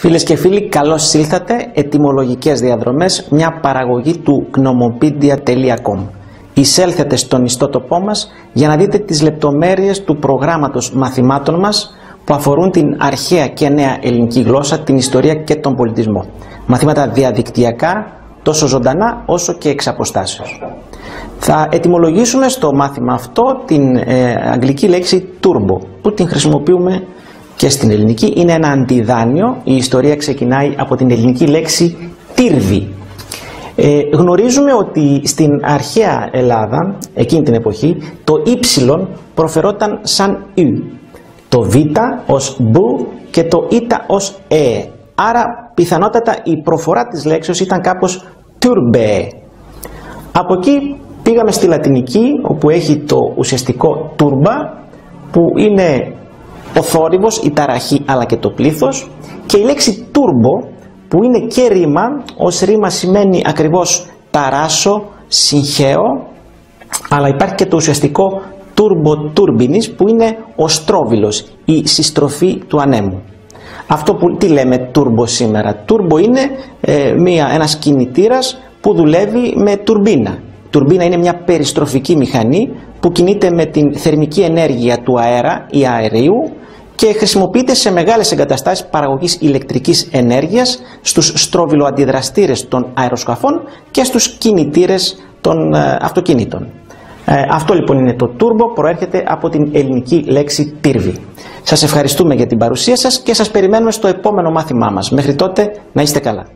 Φίλες και φίλοι, καλώς ήλθατε. Ετυμολογικές διαδρομές, μια παραγωγή του gnomopedia.com. Εισέλθετε στον ιστότοπό μας για να δείτε τις λεπτομέρειες του προγράμματος μαθημάτων μας που αφορούν την αρχαία και νέα ελληνική γλώσσα, την ιστορία και τον πολιτισμό. Μαθήματα διαδικτυακά, τόσο ζωντανά όσο και εξ αποστάσεως. Θα ετυμολογήσουμε στο μάθημα αυτό την ε, αγγλική λέξη turbo που την χρησιμοποιούμε και στην ελληνική. Είναι ένα αντιδάνειο. Η ιστορία ξεκινάει από την ελληνική λέξη τύρβη. Ε, γνωρίζουμε ότι στην αρχαία Ελλάδα, εκείνη την εποχή, το ύψιλον προφερόταν σαν ου. Το β ως μπου και το η ως ε. Άρα πιθανότατα η προφορά της λέξης ήταν κάπως τουρμπε. Από εκεί πήγαμε στη λατινική όπου έχει το ουσιαστικό τουρμπα που είναι ο θόρυβος, η ταραχή αλλά και το πλήθος και η λέξη turbo που είναι και ρήμα, ως ρήμα σημαίνει ακριβώς ταράσω, συγχαίω αλλά υπάρχει και το ουσιαστικό turbo turbines που είναι ο στρόβιλος, η συστροφή του ανέμου. Αυτό που τι λέμε turbo σήμερα. Turbo είναι ε, μια, ένας κινητήρας που δουλεύει με τουρμπίνα. Τουρμπίνα είναι μια περιστροφική μηχανή που κινείται με την θερμική ενέργεια του αέρα ή αερίου και χρησιμοποιείται σε μεγάλες εγκαταστάσεις παραγωγής ηλεκτρικής ενέργειας στους στρόβιλοαντιδραστήρες των αεροσκαφών και στους κινητήρες των ε, αυτοκινήτων. Ε, αυτό λοιπόν είναι το turbo, προέρχεται από την ελληνική λέξη τύρβη. Σας ευχαριστούμε για την παρουσία σας και σας περιμένουμε στο επόμενο μάθημά μας. Μέχρι τότε να είστε καλά.